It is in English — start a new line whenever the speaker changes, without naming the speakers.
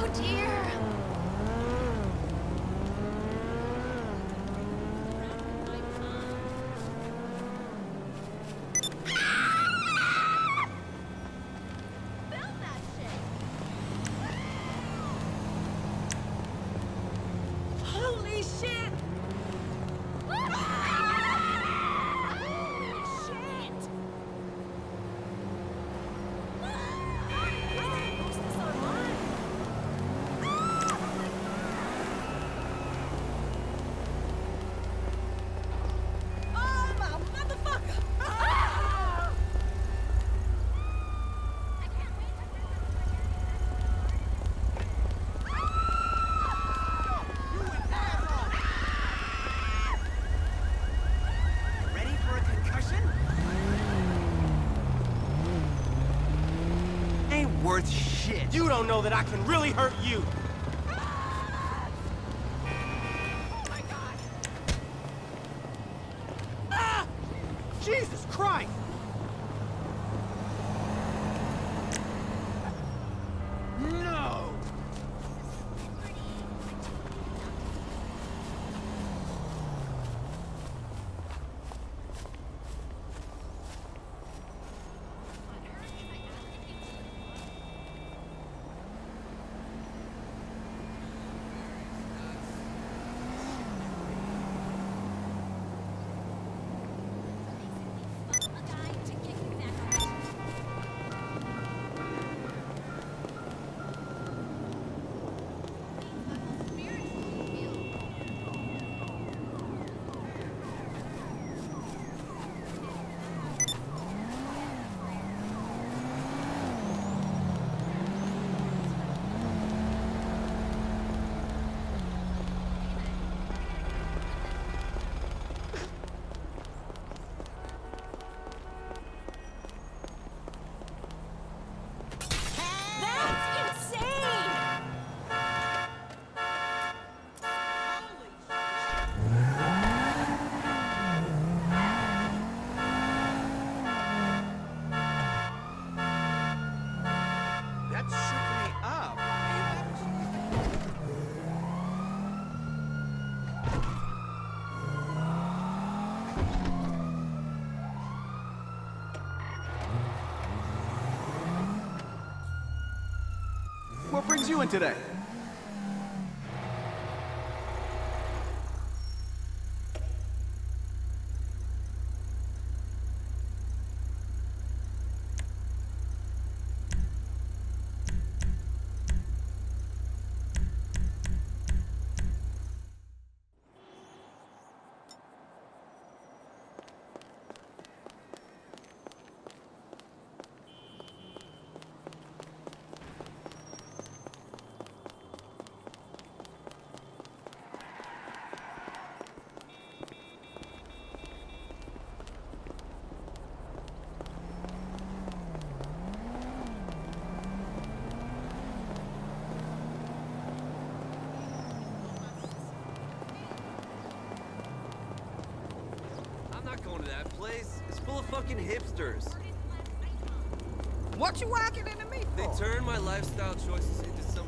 Oh,
dear. Worth shit.
You don't know that I can really hurt you. Ah! Jesus Christ!
You in today?
That place. It's full of fucking hipsters.
What you walking into me for?
They turn my lifestyle choices into some